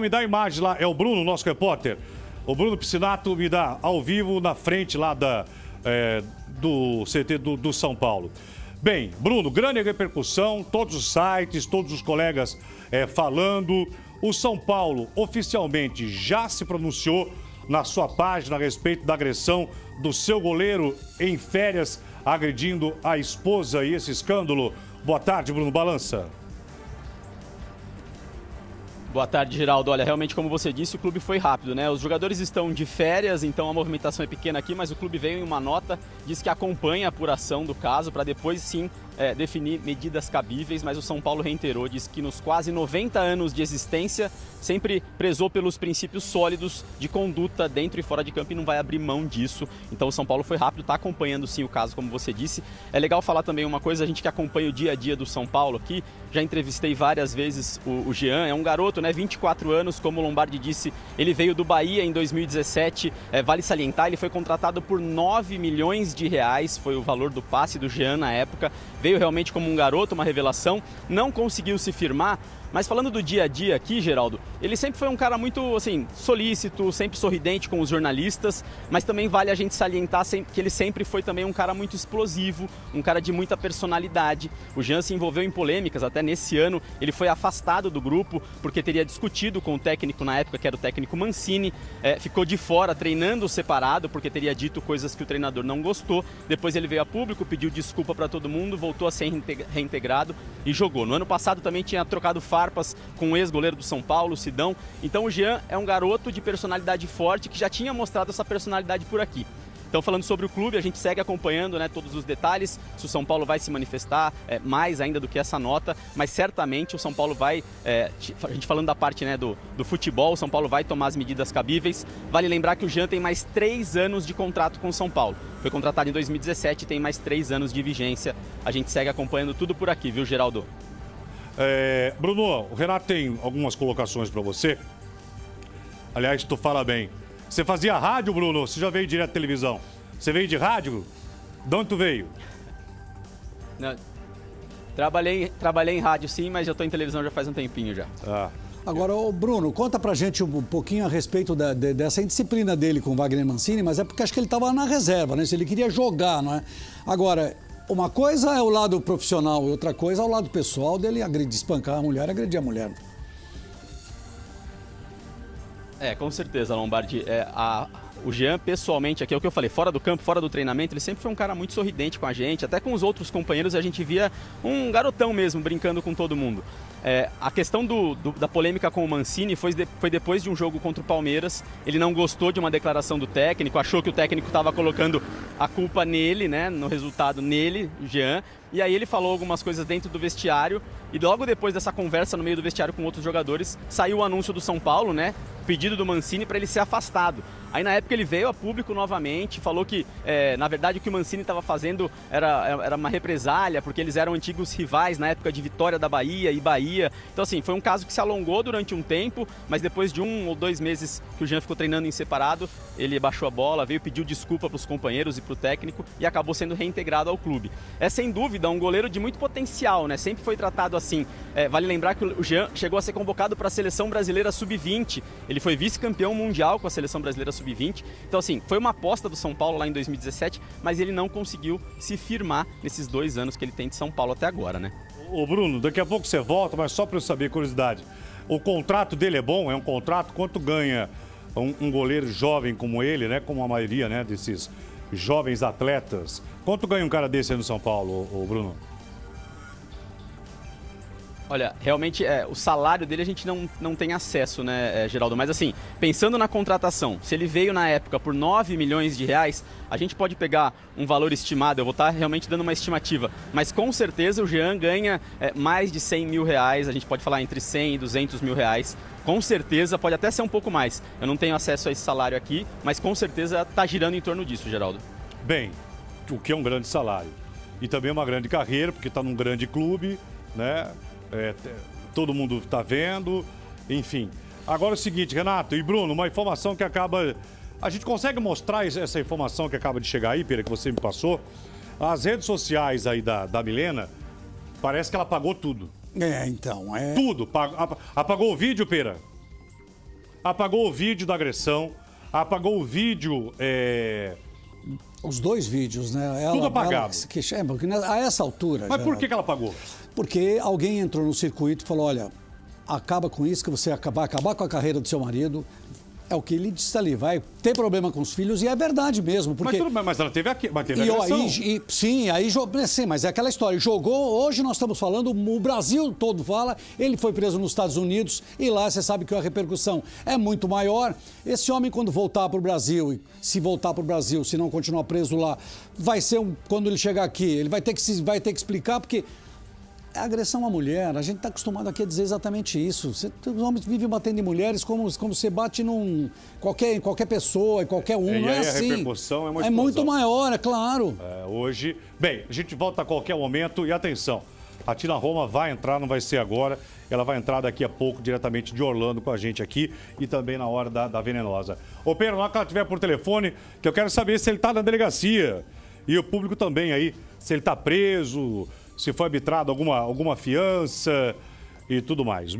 Me dá a imagem lá, é o Bruno, nosso repórter. O Bruno Piscinato me dá ao vivo na frente lá da, é, do CT do, do São Paulo. Bem, Bruno, grande repercussão, todos os sites, todos os colegas é, falando. O São Paulo oficialmente já se pronunciou na sua página a respeito da agressão do seu goleiro em férias, agredindo a esposa e esse escândalo. Boa tarde, Bruno Balança. Boa tarde, Geraldo. Olha, realmente, como você disse, o clube foi rápido, né? Os jogadores estão de férias, então a movimentação é pequena aqui, mas o clube veio em uma nota, diz que acompanha a apuração do caso para depois sim é, definir medidas cabíveis, mas o São Paulo reiterou, diz que nos quase 90 anos de existência sempre prezou pelos princípios sólidos de conduta dentro e fora de campo e não vai abrir mão disso. Então o São Paulo foi rápido, está acompanhando sim o caso, como você disse. É legal falar também uma coisa, a gente que acompanha o dia a dia do São Paulo aqui, já entrevistei várias vezes o, o Jean, é um garoto, né, 24 anos, como o Lombardi disse, ele veio do Bahia em 2017, é, vale salientar, ele foi contratado por 9 milhões de reais, foi o valor do passe do Jean na época, veio realmente como um garoto, uma revelação, não conseguiu se firmar, mas falando do dia a dia aqui, Geraldo, ele sempre foi um cara muito, assim, solícito, sempre sorridente com os jornalistas, mas também vale a gente salientar que ele sempre foi também um cara muito explosivo, um cara de muita personalidade. O Jean se envolveu em polêmicas, até nesse ano ele foi afastado do grupo porque teria discutido com o técnico na época, que era o técnico Mancini, é, ficou de fora treinando separado porque teria dito coisas que o treinador não gostou. Depois ele veio a público, pediu desculpa para todo mundo, voltou a ser reintegrado e jogou. No ano passado também tinha trocado farpas com o ex-goleiro do São Paulo, Sidão. Então o Jean é um garoto de personalidade forte que já tinha mostrado essa personalidade por aqui. Então, falando sobre o clube, a gente segue acompanhando né, todos os detalhes, se o São Paulo vai se manifestar é, mais ainda do que essa nota, mas certamente o São Paulo vai, é, a gente falando da parte né, do, do futebol, o São Paulo vai tomar as medidas cabíveis. Vale lembrar que o Jean tem mais três anos de contrato com o São Paulo. Foi contratado em 2017 e tem mais três anos de vigência. A gente segue acompanhando tudo por aqui, viu, Geraldo? É, Bruno, o Renato tem algumas colocações para você. Aliás, tu fala bem. Você fazia rádio, Bruno? Você já veio direto da televisão? Você veio de rádio? De onde tu veio? Não, trabalhei, trabalhei em rádio sim, mas já estou em televisão já faz um tempinho já. Ah. Agora, ô Bruno, conta pra gente um pouquinho a respeito da, de, dessa indisciplina dele com o Wagner Mancini, mas é porque acho que ele estava na reserva, né? Se ele queria jogar, não é? Agora, uma coisa é o lado profissional outra coisa é o lado pessoal dele agredir, espancar a mulher, agredir a mulher. É, com certeza, Lombardi. É, a, o Jean, pessoalmente, aqui é o que eu falei, fora do campo, fora do treinamento, ele sempre foi um cara muito sorridente com a gente, até com os outros companheiros a gente via um garotão mesmo, brincando com todo mundo. É, a questão do, do, da polêmica com o Mancini foi, de, foi depois de um jogo contra o Palmeiras. Ele não gostou de uma declaração do técnico, achou que o técnico estava colocando a culpa nele, né, no resultado nele, Jean. E aí ele falou algumas coisas dentro do vestiário e logo depois dessa conversa no meio do vestiário com outros jogadores, saiu o anúncio do São Paulo, né? Pedido do Mancini para ele ser afastado. Aí na época ele veio a público novamente, falou que é, na verdade o que o Mancini estava fazendo era, era uma represália, porque eles eram antigos rivais na época de Vitória da Bahia e Bahia. Então assim, foi um caso que se alongou durante um tempo, mas depois de um ou dois meses que o Jean ficou treinando em separado, ele baixou a bola, veio pediu desculpa para os companheiros e para o técnico e acabou sendo reintegrado ao clube. É sem dúvida um goleiro de muito potencial, né? Sempre foi tratado assim. É, vale lembrar que o Jean chegou a ser convocado para a seleção brasileira sub-20. Ele foi vice-campeão mundial com a seleção brasileira sub sub-20. Então, assim, foi uma aposta do São Paulo lá em 2017, mas ele não conseguiu se firmar nesses dois anos que ele tem de São Paulo até agora, né? Ô, Bruno, daqui a pouco você volta, mas só para eu saber, curiosidade. O contrato dele é bom? É um contrato? Quanto ganha um, um goleiro jovem como ele, né? Como a maioria né, desses jovens atletas. Quanto ganha um cara desse aí no São Paulo, ô, ô Bruno? Olha, realmente é, o salário dele a gente não, não tem acesso, né, é, Geraldo? Mas assim, pensando na contratação, se ele veio na época por 9 milhões de reais, a gente pode pegar um valor estimado, eu vou estar realmente dando uma estimativa, mas com certeza o Jean ganha é, mais de 100 mil reais, a gente pode falar entre 100 e 200 mil reais, com certeza pode até ser um pouco mais. Eu não tenho acesso a esse salário aqui, mas com certeza está girando em torno disso, Geraldo. Bem, o que é um grande salário. E também uma grande carreira, porque está num grande clube, né? É, todo mundo está vendo, enfim. Agora é o seguinte, Renato e Bruno, uma informação que acaba. A gente consegue mostrar essa informação que acaba de chegar aí, Pera, que você me passou? As redes sociais aí da, da Milena, parece que ela apagou tudo. É, então. É... Tudo. Apagou o vídeo, Pera? apagou o vídeo da agressão, apagou o vídeo. É... Os dois vídeos, né? Ela, Tudo apagado. Ela, que, é, a essa altura. Mas por que, que ela apagou? Porque alguém entrou no circuito e falou: olha, acaba com isso, que você vai acabar, acabar com a carreira do seu marido, é o que ele disse ali, vai ter problema com os filhos, e é verdade mesmo. Porque... Mas, tudo, mas ela teve aqui, mas teve e, e, e, Sim, aí sim, mas é aquela história. Jogou, hoje nós estamos falando, o Brasil todo fala, ele foi preso nos Estados Unidos e lá você sabe que a repercussão é muito maior. Esse homem, quando voltar para o Brasil, se voltar para o Brasil, se não continuar preso lá, vai ser um. Quando ele chegar aqui, ele vai ter que, vai ter que explicar, porque é agressão à mulher. A gente está acostumado aqui a dizer exatamente isso. Você, os homens vivem batendo em mulheres como, como você bate em qualquer, qualquer pessoa, em qualquer um. É, não é assim. A repercussão é, uma é muito maior, é claro. É, hoje. Bem, a gente volta a qualquer momento e atenção. A Tina Roma vai entrar, não vai ser agora. Ela vai entrar daqui a pouco diretamente de Orlando com a gente aqui e também na hora da, da venenosa. Ô Pedro, hora que ela estiver por telefone, que eu quero saber se ele está na delegacia. E o público também aí, se ele está preso, se foi arbitrado alguma, alguma fiança e tudo mais.